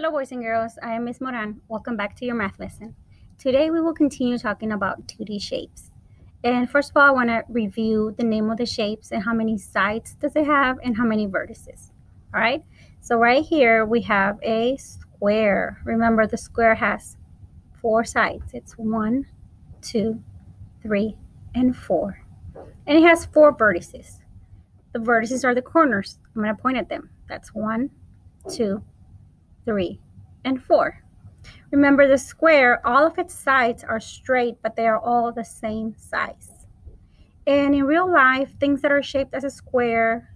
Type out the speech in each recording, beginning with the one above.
Hello, boys and girls. I am Miss Moran. Welcome back to your math lesson. Today, we will continue talking about 2D shapes. And first of all, I want to review the name of the shapes and how many sides does it have and how many vertices. All right. So right here, we have a square. Remember, the square has four sides. It's one, two, three, and four. And it has four vertices. The vertices are the corners. I'm going to point at them. That's one, two, three, and four. Remember the square, all of its sides are straight, but they are all the same size. And in real life, things that are shaped as a square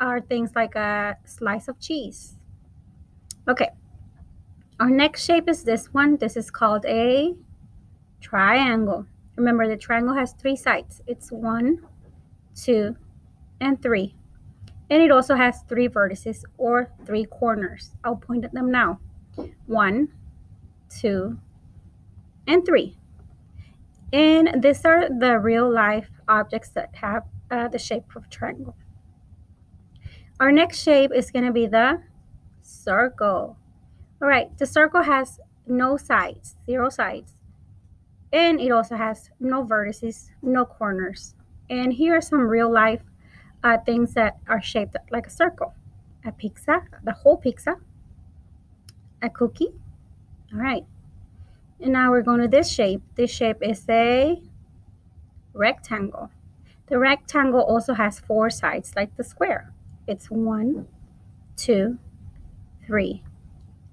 are things like a slice of cheese. Okay, our next shape is this one. This is called a triangle. Remember, the triangle has three sides. It's one, two, and three. And it also has three vertices or three corners. I'll point at them now. One, two, and three. And these are the real life objects that have uh, the shape of a triangle. Our next shape is going to be the circle. All right, the circle has no sides, zero sides. And it also has no vertices, no corners. And here are some real life things that are shaped like a circle. A pizza, the whole pizza, a cookie. All right. And now we're going to this shape. This shape is a rectangle. The rectangle also has four sides like the square. It's one, two, three,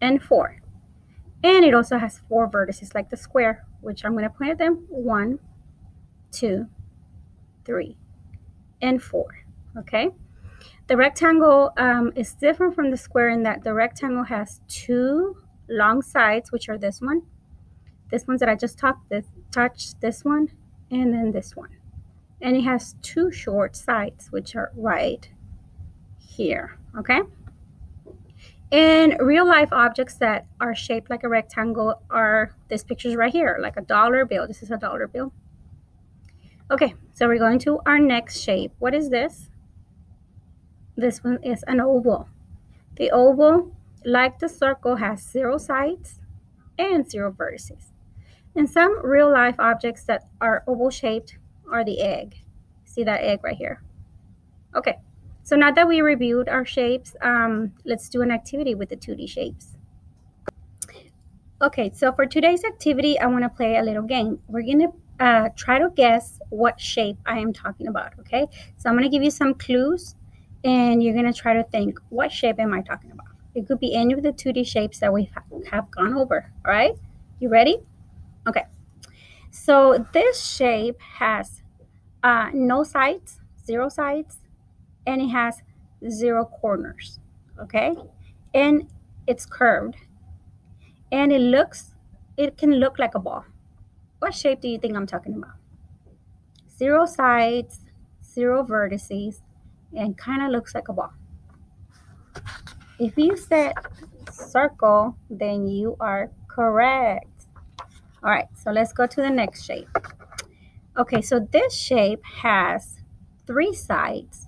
and four. And it also has four vertices like the square, which I'm going to point at them. One, two, three, and four okay? The rectangle um, is different from the square in that the rectangle has two long sides, which are this one, this ones that I just talked, this, touched, this one, and then this one. And it has two short sides, which are right here, okay? And real life objects that are shaped like a rectangle are these pictures right here, like a dollar bill. This is a dollar bill. Okay, so we're going to our next shape. What is this? This one is an oval. The oval, like the circle, has zero sides and zero vertices. And some real life objects that are oval shaped are the egg. See that egg right here? Okay, so now that we reviewed our shapes, um, let's do an activity with the 2D shapes. Okay, so for today's activity, I want to play a little game. We're going to uh, try to guess what shape I am talking about, okay? So I'm going to give you some clues and you're going to try to think, what shape am I talking about? It could be any of the 2D shapes that we have gone over. All right, you ready? Okay. So this shape has uh, no sides, zero sides, and it has zero corners. Okay, and it's curved, and it looks, it can look like a ball. What shape do you think I'm talking about? Zero sides, zero vertices, and kind of looks like a ball. If you said circle, then you are correct. All right, so let's go to the next shape. Okay, so this shape has three sides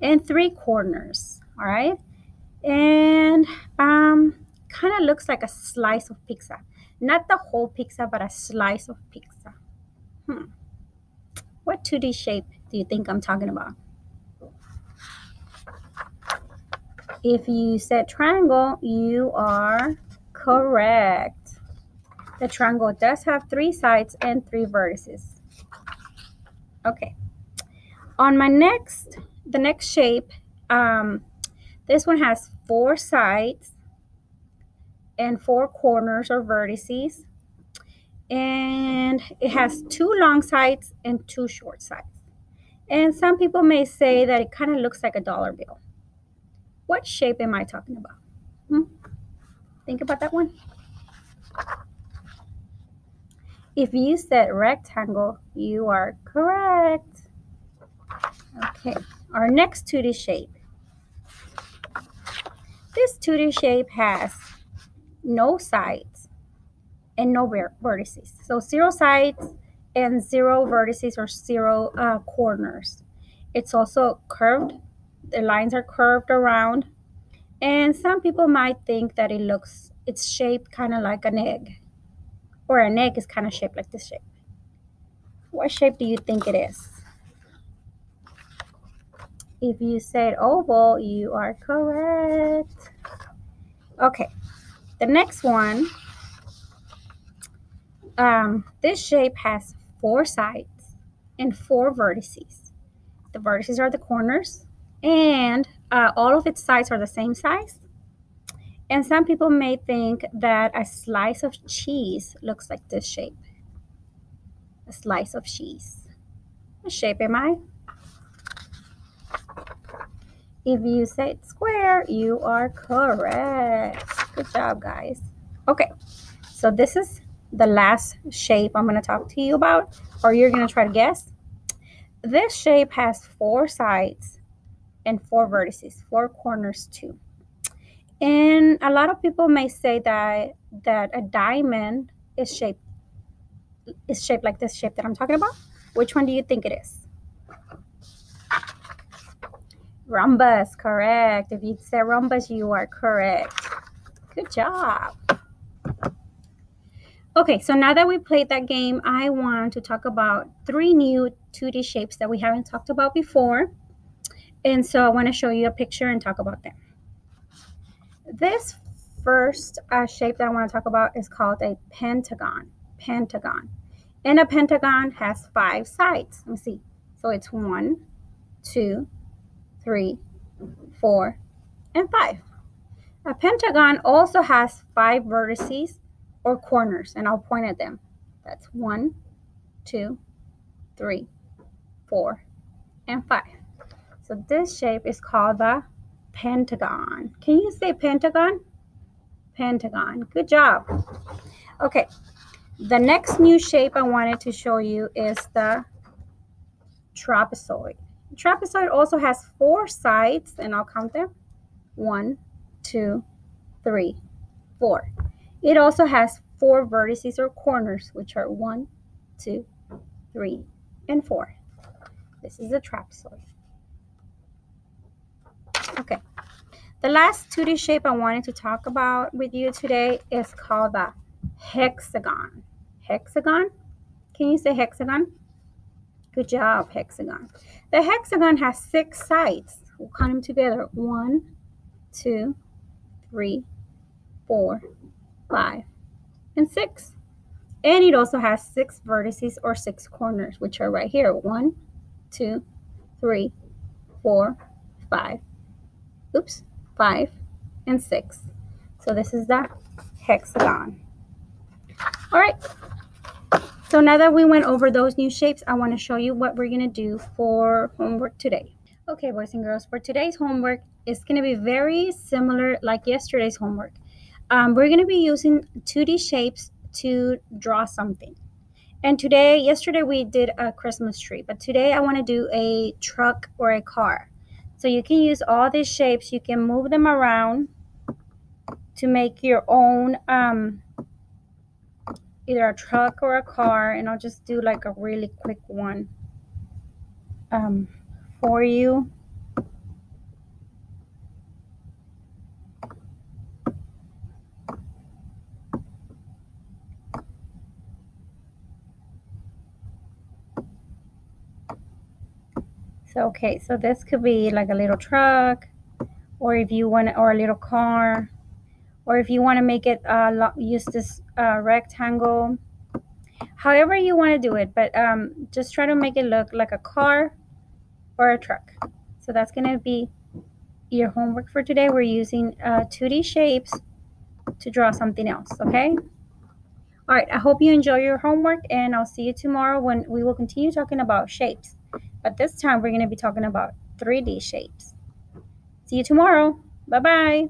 and three corners, all right? And um, kind of looks like a slice of pizza. Not the whole pizza, but a slice of pizza. Hmm. What 2D shape do you think I'm talking about? If you said triangle, you are correct. The triangle does have three sides and three vertices. Okay. On my next, the next shape, um, this one has four sides and four corners or vertices. And it has two long sides and two short sides. And some people may say that it kind of looks like a dollar bill. What shape am I talking about? Hmm? Think about that one. If you said rectangle, you are correct. Okay, our next 2D shape. This 2D shape has no sides and no vertices. So zero sides and zero vertices or zero uh, corners. It's also curved the lines are curved around And some people might think that it looks, it's shaped kind of like an egg, or an egg is kind of shaped like this shape. What shape do you think it is? If you said oval, you are correct. Okay, the next one. Um, this shape has four sides and four vertices. The vertices are the corners, and uh, all of its sides are the same size. And some people may think that a slice of cheese looks like this shape. A slice of cheese. What shape am I? If you say square, you are correct. Good job, guys. Okay, so this is the last shape I'm going to talk to you about, or you're going to try to guess. This shape has four sides and four vertices, four corners too. And a lot of people may say that that a diamond is shaped is shaped like this shape that I'm talking about. Which one do you think it is? Rhombus, correct. If you say rhombus, you are correct. Good job. Okay, so now that we played that game, I want to talk about three new 2D shapes that we haven't talked about before. And so I want to show you a picture and talk about them. This first uh, shape that I want to talk about is called a pentagon. Pentagon. And a pentagon has five sides. Let me see. So it's one, two, three, four, and five. A pentagon also has five vertices or corners, and I'll point at them. That's one, two, three, four, and five. So this shape is called the pentagon. Can you say pentagon? Pentagon. Good job. Okay. The next new shape I wanted to show you is the trapezoid trapezoid also has four sides, and I'll count them. One, two, three, four. It also has four vertices or corners, which are one, two, three, and four. This is a trapezoid. Okay. The last 2D shape I wanted to talk about with you today is called the hexagon. Hexagon? Can you say hexagon? Good job, hexagon. The hexagon has six sides. We'll count them together. One, two, three, four, five, and six. And it also has six vertices or six corners, which are right here. One, two, three, four, five. Oops, five and six. So this is the hexagon. All right. So now that we went over those new shapes, I want to show you what we're going to do for homework today. Okay, boys and girls, for today's homework, it's going to be very similar like yesterday's homework. Um, we're going to be using 2D shapes to draw something. And today, yesterday we did a Christmas tree, but today I want to do a truck or a car. So you can use all these shapes, you can move them around to make your own um, either a truck or a car and I'll just do like a really quick one um, for you. So, okay, so this could be like a little truck or if you want, or a little car or if you want to make it uh, use this uh, rectangle. However you want to do it but um, just try to make it look like a car or a truck. So that's going to be your homework for today. We're using uh, 2d shapes to draw something else okay? All right i hope you enjoy your homework and i'll see you tomorrow when we will continue talking about shapes but this time we're going to be talking about 3d shapes. See you tomorrow. Bye bye